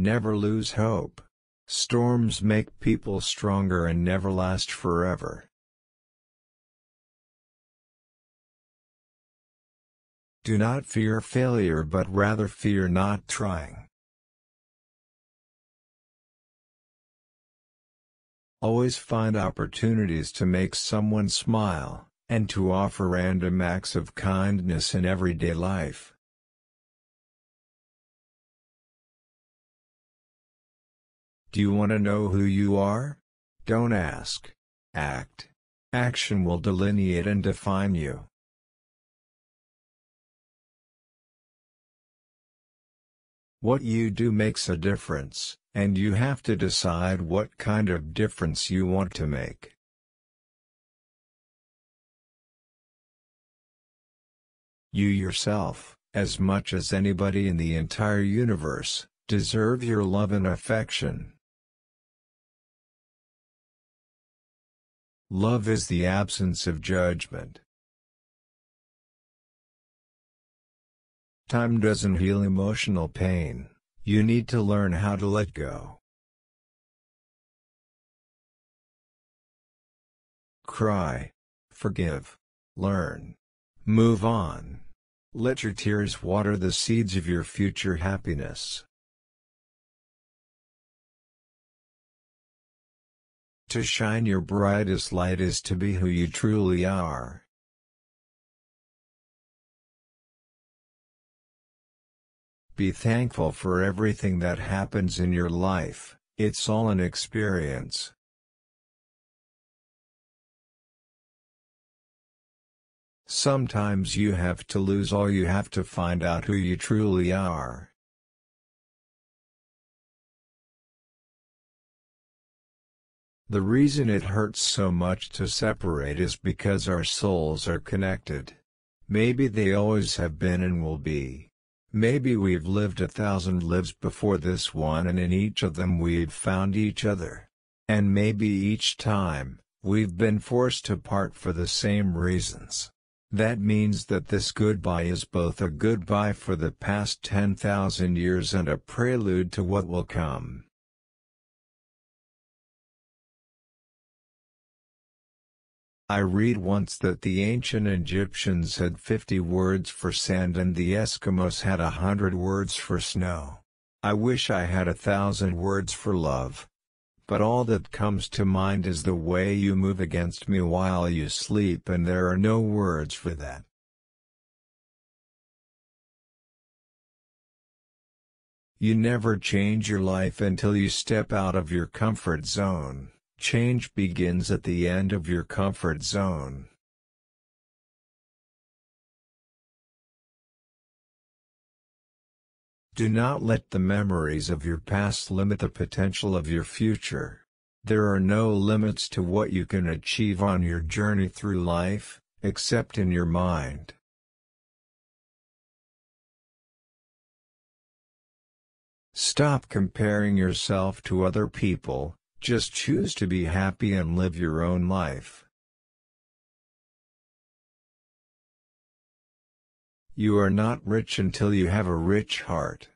Never lose hope. Storms make people stronger and never last forever. Do not fear failure but rather fear not trying. Always find opportunities to make someone smile, and to offer random acts of kindness in everyday life. Do you want to know who you are? Don't ask. Act. Action will delineate and define you. What you do makes a difference, and you have to decide what kind of difference you want to make. You yourself, as much as anybody in the entire universe, deserve your love and affection. Love is the absence of judgment. Time doesn't heal emotional pain, you need to learn how to let go. Cry. Forgive. Learn. Move on. Let your tears water the seeds of your future happiness. To shine your brightest light is to be who you truly are. Be thankful for everything that happens in your life, it's all an experience. Sometimes you have to lose all you have to find out who you truly are. The reason it hurts so much to separate is because our souls are connected. Maybe they always have been and will be. Maybe we've lived a thousand lives before this one and in each of them we've found each other. And maybe each time, we've been forced to part for the same reasons. That means that this goodbye is both a goodbye for the past 10,000 years and a prelude to what will come. I read once that the ancient Egyptians had 50 words for sand and the Eskimos had a hundred words for snow. I wish I had a thousand words for love. But all that comes to mind is the way you move against me while you sleep and there are no words for that. You never change your life until you step out of your comfort zone. Change begins at the end of your comfort zone. Do not let the memories of your past limit the potential of your future. There are no limits to what you can achieve on your journey through life, except in your mind. Stop comparing yourself to other people, just choose to be happy and live your own life. You are not rich until you have a rich heart.